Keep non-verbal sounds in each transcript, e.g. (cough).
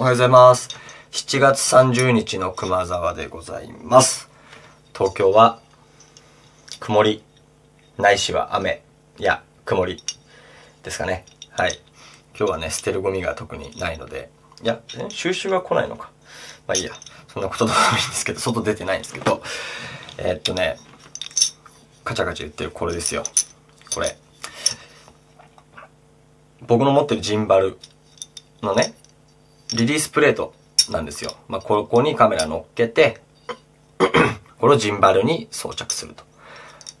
おはようございます。7月30日の熊沢でございます。東京は曇り、ないしは雨、いや、曇りですかね。はい。今日はね、捨てるゴミが特にないので、いや、収集が来ないのか。まあいいや。そんなことでもいいんですけど、外出てないんですけど、えーっとね、カチャカチャ言ってるこれですよ。これ。僕の持ってるジンバルのね、リリースプレートなんですよ。まあ、ここにカメラ乗っけて、(clears throat) これをジンバルに装着すると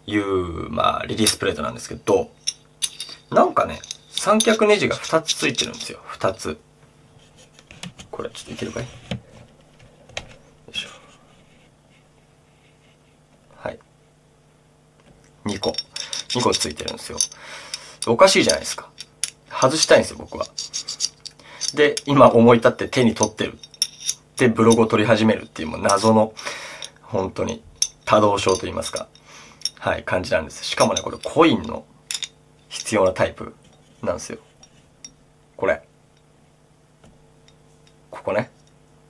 いう、まあ、リリースプレートなんですけど、なんかね、三脚ネジが2つついてるんですよ。2つ。これ、ちょっといけるかい？よいしょ。はい。2個。2個ついてるんですよ。おかしいじゃないですか。外したいんですよ、僕は。で、今思い立って手に取ってる。で、ブログを取り始めるっていうもう謎の、本当に、多動症と言いますか。はい、感じなんです。しかもね、これコインの必要なタイプなんですよ。これ。ここね。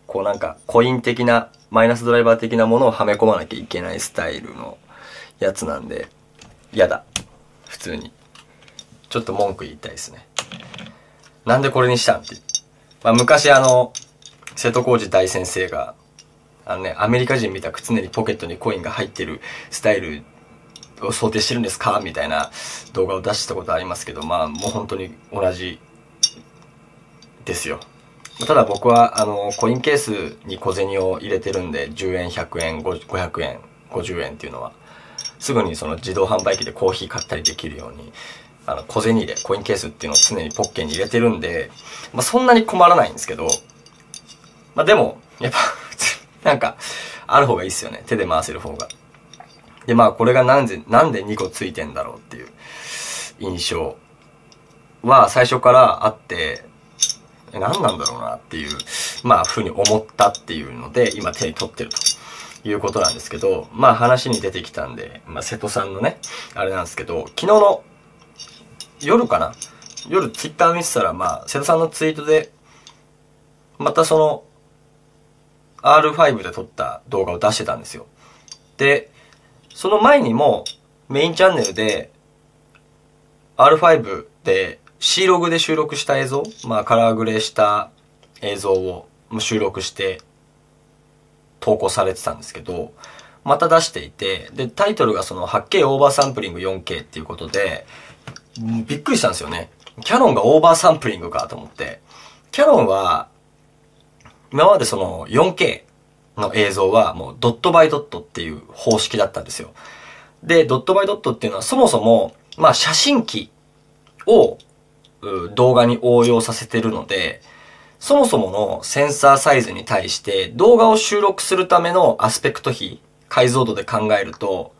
こうなんか、コイン的な、マイナスドライバー的なものをはめ込まなきゃいけないスタイルのやつなんで、嫌だ。普通に。ちょっと文句言いたいですね。なんでこれにしたんって。まあ、昔あの、瀬戸康史大先生が、あのね、アメリカ人みたく常にポケットにコインが入ってるスタイルを想定してるんですか？みたいな動画を出したことありますけど、まあ、もう本当に同じですよ。ただ僕は、あの、コインケースに小銭を入れてるんで、10円、100円、500円、50円っていうのは、すぐにその自動販売機でコーヒー買ったりできるように、あの、小銭入れ、コインケースっていうのを常にポッケに入れてるんで、まあ、そんなに困らないんですけど、まあ、でも、やっぱ、(laughs) なんか、ある方がいいっすよね。手で回せる方が。で、まあ、これがなんで、なんで2個ついてんだろうっていう印象は最初からあって、何なんだろうなっていう、まあ、ふうに思ったっていうので、今手に取ってるということなんですけど、まあ話に出てきたんで、まあ瀬戸さんのね、あれなんですけど、昨日の夜かな？夜ツイッター見てたら、まあ、瀬戸さんのツイートで、またその、R5 で撮った動画を出してたんですよ。で、その前にも、メインチャンネルで、R5 で C ログで収録した映像、まあカラーグレーした映像を収録して投稿されてたんですけど、また出していて、で、タイトルがその 8K オーバーサンプリング 4K っていうことで、びっくりしたんですよね。キャノンがオーバーサンプリングかと思って。キャノンは、今までその 4K の映像はもうドットバイドットっていう方式だったんですよ。で、ドットバイドットっていうのはそもそも、まあ写真機を動画に応用させてるので、そもそものセンサーサイズに対して動画を収録するためのアスペクト比、解像度で考えると、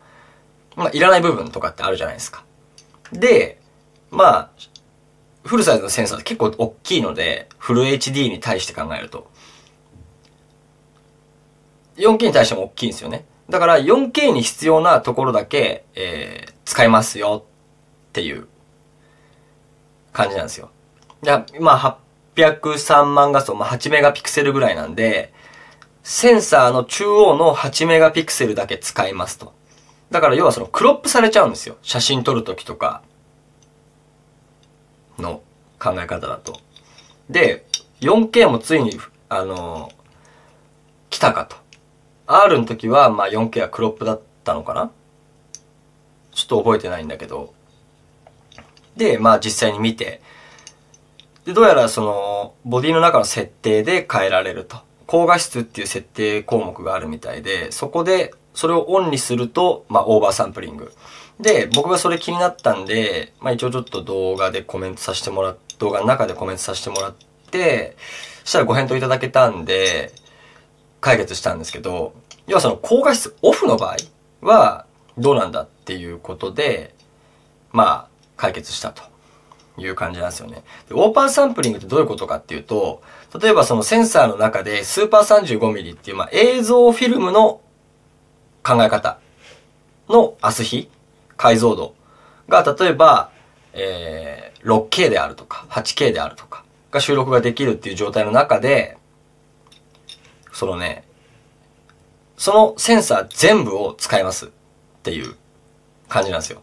まあいらない部分とかってあるじゃないですか。で、まあ、フルサイズのセンサーって結構大きいので、フル HD に対して考えると。4K に対しても大きいんですよね。だから 4K に必要なところだけ、えー、使いますよっていう感じなんですよ。じゃまあ、803万画素、まあ、8メガピクセルぐらいなんで、センサーの中央の8メガピクセルだけ使いますと。だから要はそのクロップされちゃうんですよ。写真撮るときとかの考え方だと。で、4K もついに、あの来たかと。R の時は、まあ 4K はクロップだったのかな？ちょっと覚えてないんだけど。で、まあ実際に見て、で、どうやらその、ボディの中の設定で変えられると。高画質っていう設定項目があるみたいで、そこで、それをオンにすると、まあオーバーサンプリング。で、僕がそれ気になったんで、まあ一応ちょっと動画でコメントさせてもらっ、動画の中でコメントさせてもらって、したらご返答いただけたんで、解決したんですけど、要はその高画質オフの場合はどうなんだっていうことで、まあ解決したという感じなんですよね。でオーパーサンプリングってどういうことかっていうと、例えばそのセンサーの中でスーパー 35mm っていうまあ映像フィルムの考え方のアス比解像度が例えば、えー、6K であるとか 8K であるとかが収録ができるっていう状態の中で、そのね、そのセンサー全部を使えますっていう感じなんですよ。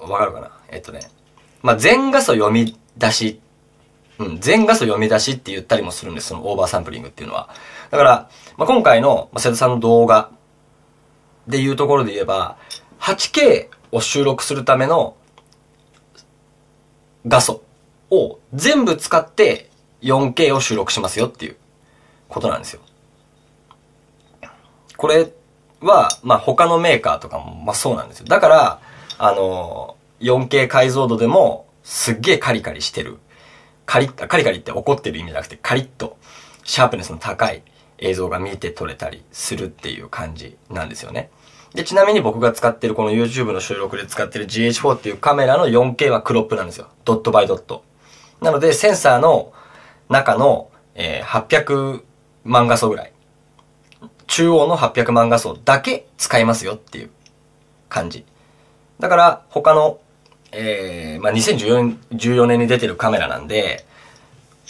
わかるかな？えっとね。まあ、全画素読み出し、うん、全画素読み出しって言ったりもするんです、そのオーバーサンプリングっていうのは。だから、まあ、今回の、ま、瀬戸さんの動画でいうところで言えば、8K を収録するための画素を全部使って 4K を収録しますよっていうことなんですよ。これは、まあ、他のメーカーとかも、まあ、そうなんですよ。だから、あの、4K 解像度でも、すっげえカリカリしてる。カリッ、カリカリって怒ってる意味じゃなくて、カリッと、シャープネスの高い映像が見て撮れたりするっていう感じなんですよね。で、ちなみに僕が使ってるこの YouTube の収録で使ってる GH4 っていうカメラの 4K はクロップなんですよ。ドットバイドット。なので、センサーの中の、えー、800万画素ぐらい。中央の800万画素だけ使いますよっていう感じ。だから、他の、えー、まあ、2014年に出てるカメラなんで、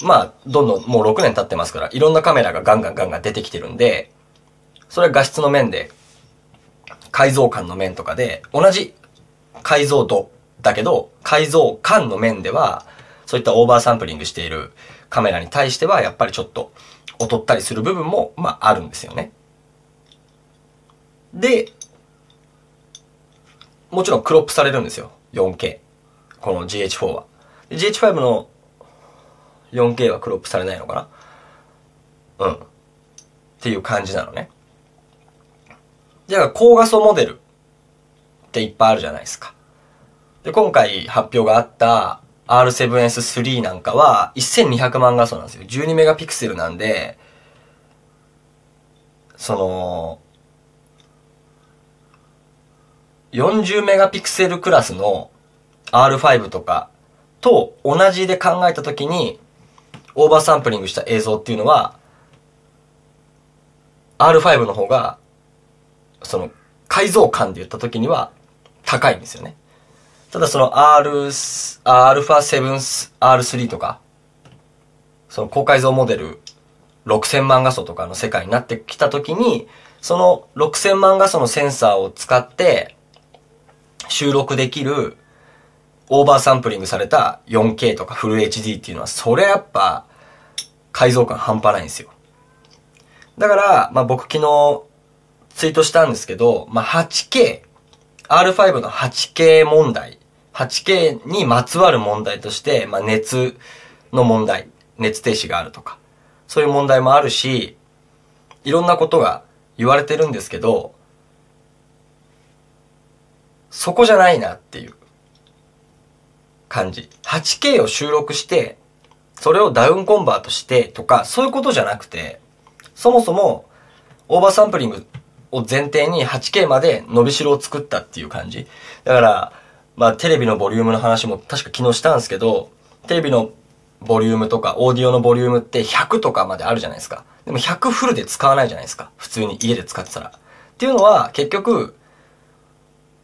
まあ、どんどんもう6年経ってますから、いろんなカメラがガンガンガンガン出てきてるんで、それは画質の面で、解像感の面とかで、同じ解像度だけど、解像感の面では、そういったオーバーサンプリングしているカメラに対しては、やっぱりちょっと劣ったりする部分も、まあ、あるんですよね。で、もちろんクロップされるんですよ。4K。この GH4 は。GH5 の 4K はクロップされないのかな？うん。っていう感じなのね。じゃあ、高画素モデルっていっぱいあるじゃないですか。で、今回発表があった R7S3 なんかは1200万画素なんですよ。12メガピクセルなんで、その、40メガピクセルクラスの R5 とかと同じで考えたときに、オーバーサンプリングした映像っていうのは、R5 の方が、その、改造感で言ったときには高いんですよね。ただその R、α7、R3 とか、その高解像モデル6000万画素とかの世界になってきたときに、その6000万画素のセンサーを使って、収録できるオーバーサンプリングされた 4K とかフル HD っていうのは、それやっぱ解像感半端ないんですよ。だから、まあ僕昨日ツイートしたんですけど、まあ 8K、R5 の 8K 問題、8K にまつわる問題として、まあ熱の問題、熱停止があるとか、そういう問題もあるし、いろんなことが言われてるんですけど、そこじゃないなっていう感じ。8K を収録して、それをダウンコンバートしてとか、そういうことじゃなくて、そもそも、オーバーサンプリングを前提に 8K まで伸びしろを作ったっていう感じ。だから、まあテレビのボリュームの話も確か昨日したんですけど、テレビのボリュームとか、オーディオのボリュームって100とかまであるじゃないですか。でも100フルで使わないじゃないですか。普通に家で使ってたら。っていうのは、結局、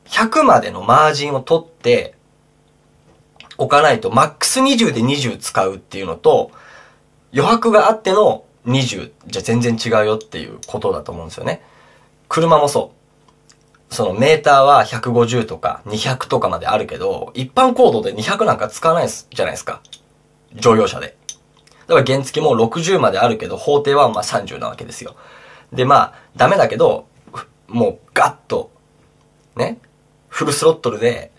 100までのマージンを取っておかないと、マックス20で20使うっていうのと、余白があっての20じゃ全然違うよっていうことだと思うんですよね。車もそう。そのメーターは150とか200とかまであるけど、一般コードで200なんか使わないじゃないですか。乗用車で。だから原付も60まであるけど、法定はまあ30なわけですよ。でまあ、ダメだけど、もうガッと、ね、フルスロットルで、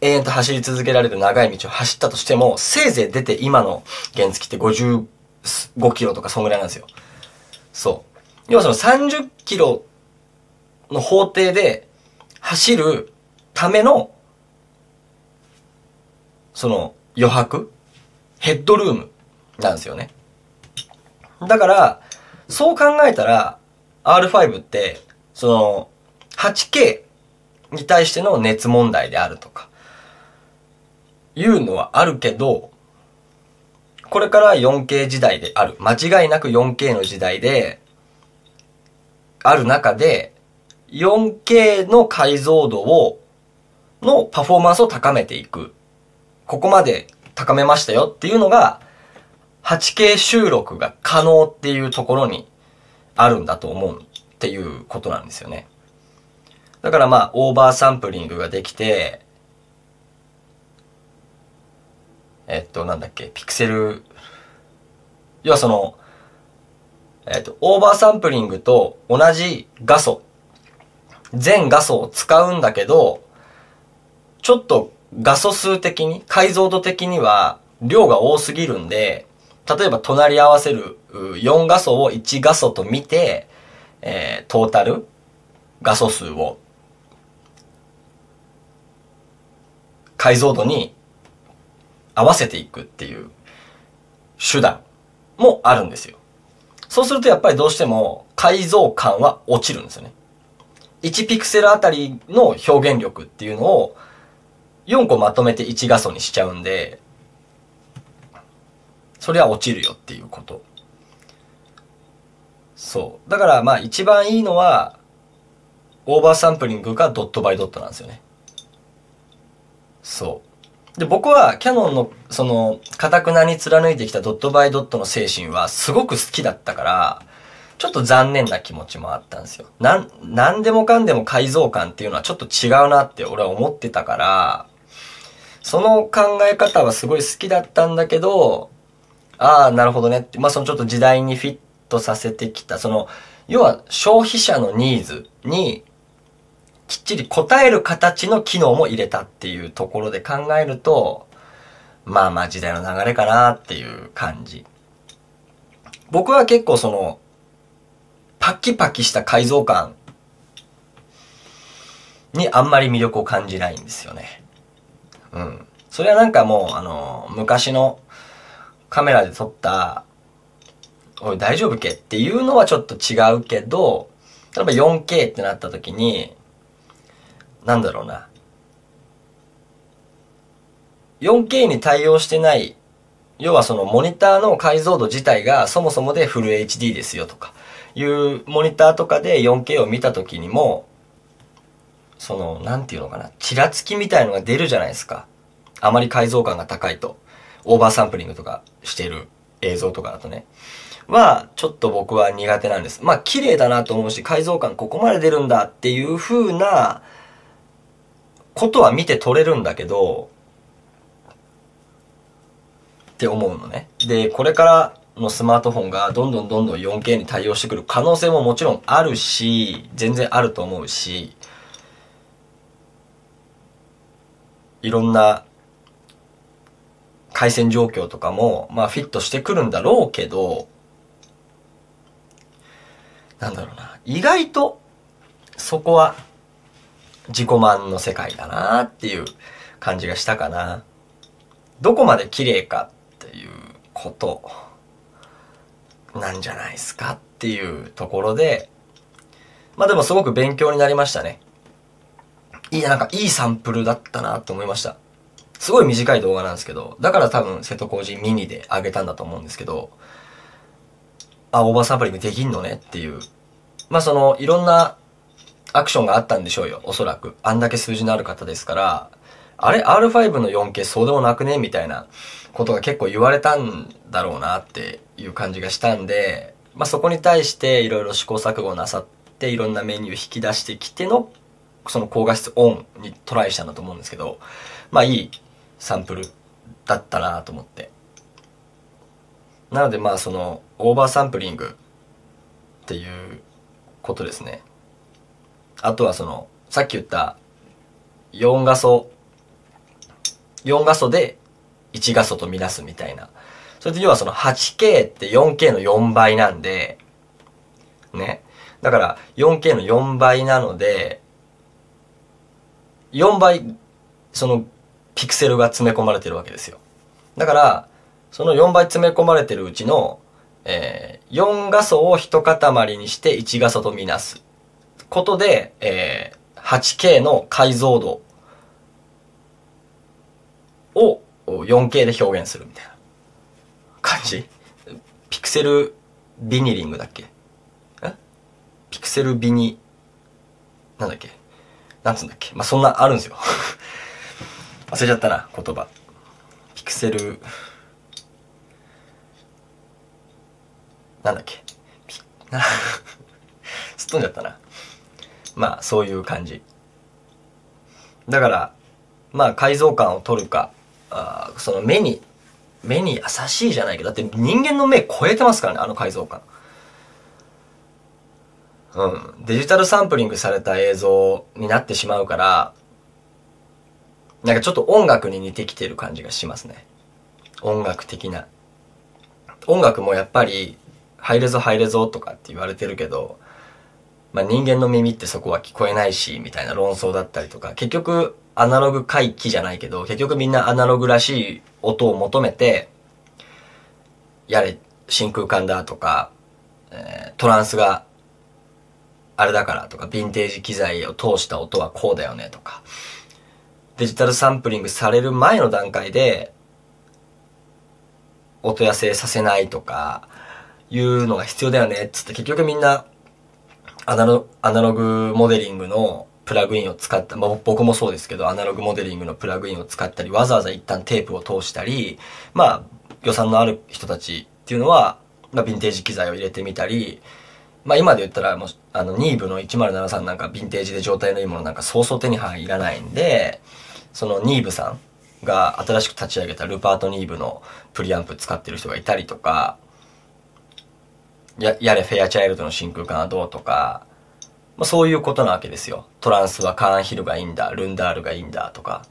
永遠と走り続けられる長い道を走ったとしても、せいぜい出て今の原付って55キロとかそんぐらいなんですよ。そう。要はその30キロの法定で走るための、その余白ヘッドルームなんですよね。だから、そう考えたら、R5 って、その、8K に対しての熱問題であるとか、いうのはあるけど、これから 4K 時代である。間違いなく 4K の時代で、ある中で、4K の解像度を、のパフォーマンスを高めていく。ここまで高めましたよっていうのが、8K 収録が可能っていうところにあるんだと思うっていうことなんですよね。だからまあ、オーバーサンプリングができて、えっと、なんだっけ、ピクセル、要はその、えっと、オーバーサンプリングと同じ画素、全画素を使うんだけど、ちょっと画素数的に、解像度的には量が多すぎるんで、例えば隣り合わせる4画素を1画素と見て、えー、トータル画素数を。解像度に合わせていくっていう手段もあるんですよ。そうするとやっぱりどうしても解像感は落ちるんですよね。1ピクセルあたりの表現力っていうのを4個まとめて1画素にしちゃうんで、それは落ちるよっていうこと。そう。だからまあ一番いいのは、オーバーサンプリングがドットバイドットなんですよね。そう。で、僕はキャノンの、その、かたくなに貫いてきたドットバイドットの精神はすごく好きだったから、ちょっと残念な気持ちもあったんですよ。なん、なんでもかんでも改造感っていうのはちょっと違うなって俺は思ってたから、その考え方はすごい好きだったんだけど、ああ、なるほどねって、まあそのちょっと時代にフィットさせてきた、その、要は消費者のニーズにきっちり答える形の機能も入れたっていうところで考えると、まあまあ時代の流れかなっていう感じ。僕は結構その、パキパキした改造感にあんまり魅力を感じないんですよね。うん。それはなんかもう、あの、昔のカメラで撮った、おい大丈夫け？っていうのはちょっと違うけど、例えば 4K ってなった時に、なんだろうな。4K に対応してない、要はそのモニターの解像度自体がそもそもでフル HD ですよとか、いうモニターとかで 4K を見た時にも、その、なんていうのかな、ちらつきみたいのが出るじゃないですか。あまり解像感が高いと。オーバーサンプリングとかしてる映像とかだとね。は、ちょっと僕は苦手なんです。まあ、綺麗だなと思うし、解像感ここまで出るんだっていう風な、ことは見て取れるんだけど、って思うのね。で、これからのスマートフォンがどんどんどんどん 4K に対応してくる可能性ももちろんあるし、全然あると思うし、いろんな回線状況とかも、まあフィットしてくるんだろうけど、なんだろうな、意外とそこは自己満の世界だなっていう感じがしたかな。どこまで綺麗かっていうことなんじゃないですかっていうところで、まあでもすごく勉強になりましたね。いや、なんかいいサンプルだったなって思いました。すごい短い動画なんですけど、だから多分瀬戸康史ミニで上げたんだと思うんですけど、あ、オーバーサンプリングできんのねっていう。まあその、いろんなアクションがあったんでしょうよ、おそらく。あんだけ数字のある方ですから、あれ ?R5 の 4K そうでもなくね？みたいなことが結構言われたんだろうなっていう感じがしたんで、まあ、そこに対していろいろ試行錯誤なさっていろんなメニュー引き出してきてのその高画質オンにトライしたんだと思うんですけど、まあいいサンプルだったなと思って。なのでまあそのオーバーサンプリングっていうことですね。あとはその、さっき言った4画素、4画素で1画素とみなすみたいな。それで要はその 8K って 4K の4倍なんで、ね。だから 4K の4倍なので、4倍、そのピクセルが詰め込まれてるわけですよ。だから、その4倍詰め込まれてるうちの、えー、4画素を一塊にして1画素とみなす。ことで、えー、8K の解像度を 4K で表現するみたいな。感じ？ピクセルビニリングだっけ？え？ピクセルビニ、なんだっけ？なんつうんだっけ？まあ、そんなあるんですよ。(laughs) 忘れちゃったな、言葉。ピクセル、なんだっけ？(laughs) すっ飛んじゃったな。まあそういう感じ。だからまあ改造感を取るかあその目に目に優しいじゃないけどだって人間の目超えてますからねあの改造感。うん。デジタルサンプリングされた映像になってしまうからなんかちょっと音楽に似てきてる感じがしますね。音楽的な。音楽もやっぱり入れぞ入れぞとかって言われてるけどまあ人間の耳ってそこは聞こえないしみたいな論争だったりとか結局アナログ回帰じゃないけど結局みんなアナログらしい音を求めてやれ真空管だとか、えー、トランスがあれだからとかヴィンテージ機材を通した音はこうだよねとかデジタルサンプリングされる前の段階で音痩せさせないとかいうのが必要だよねっつって結局みんなアナロアナログモデリングのプラグインを使った、まあ、僕もそうですけどアナログモデリングのプラグインを使ったりわざわざ一旦テープを通したりまあ予算のある人たちっていうのは、まあ、ヴィンテージ機材を入れてみたりまあ今で言ったらもうあのニーブの1073なんかヴィンテージで状態のいいものなんかそうそう手に入らないんでそのニーブさんが新しく立ち上げたルパートニーブのプリアンプ使ってる人がいたりとかや、やれフェアチャイルドの真空管はどうとか、まあ、そういうことなわけですよ。トランスはカーンヒルがいいんだ、ルンダールがいいんだとか、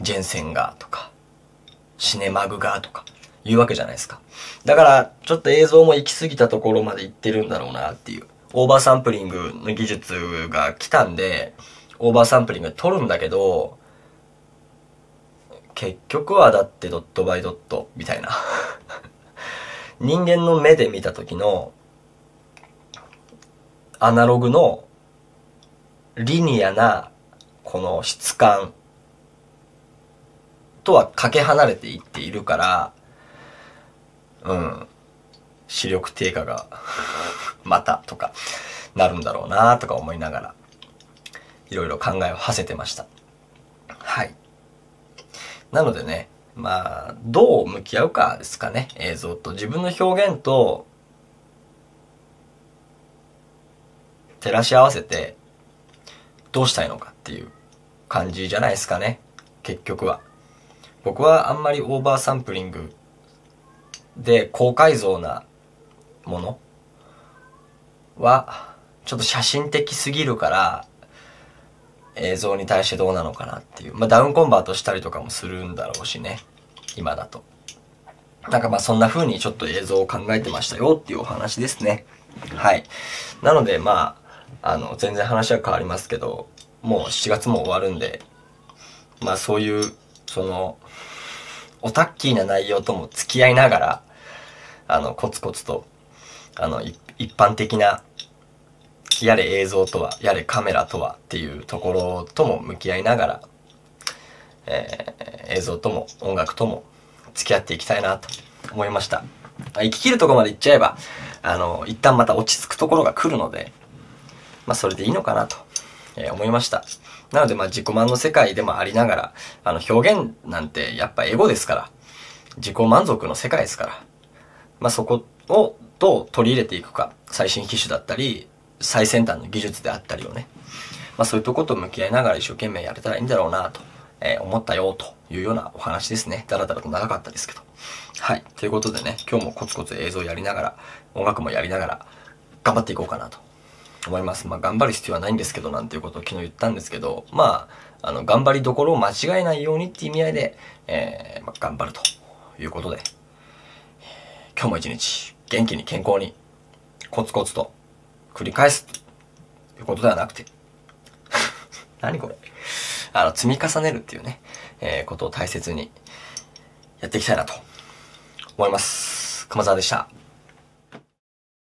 ジェンセンがとか、シネマグがとか、言うわけじゃないですか。だから、ちょっと映像も行き過ぎたところまで行ってるんだろうなっていう。オーバーサンプリングの技術が来たんで、オーバーサンプリング取るんだけど、結局はだってドットバイドットみたいな (laughs) 人間の目で見た時のアナログのリニアなこの質感とはかけ離れていっているからうん視力低下が (laughs) またとかなるんだろうなとか思いながらいろいろ考えを馳せてました。はい。なのでねまあどう向き合うかですかね映像と。自分の表現と照らし合わせてどうしたいのかっていう感じじゃないですかね。結局は。僕はあんまりオーバーサンプリングで高解像なものはちょっと写真的すぎるから映像に対してどうなのかなっていう、まあ、ダウンコンバートしたりとかもするんだろうしね。今だと。なんかまあそんな風にちょっと映像を考えてましたよっていうお話ですね。はい。なのでまああの、全然話は変わりますけど、もう7月も終わるんで、まあそういう、その、オタッキーな内容とも付き合いながら、あの、コツコツと、あの、一般的な、やれ映像とは、やれカメラとはっていうところとも向き合いながら、えー、映像とも音楽とも付き合っていきたいなと思いました。生き切るとこまで行っちゃえば、あの、一旦また落ち着くところが来るので、まあそれでいいのかなと、えー、思いました。なのでまあ自己満の世界でもありながら、あの表現なんてやっぱエゴですから、自己満足の世界ですから、まあそこをどう取り入れていくか、最新機種だったり、最先端の技術であったりをね、まあそういうとこと向き合いながら一生懸命やれたらいいんだろうなと、えー、思ったよというようなお話ですね。だらだらと長かったですけど。はい。ということでね、今日もコツコツ映像やりながら、音楽もやりながら、頑張っていこうかなと思います。まあ、頑張る必要はないんですけど、なんていうことを昨日言ったんですけど、まあ、あの、頑張りどころを間違えないようにっていう意味合いで、えー、まあ、頑張るということで、今日も一日、元気に健康に、コツコツと繰り返す、ということではなくて、(laughs) 何これあの、積み重ねるっていうね、えー、ことを大切にやっていきたいなと思います。熊沢でした。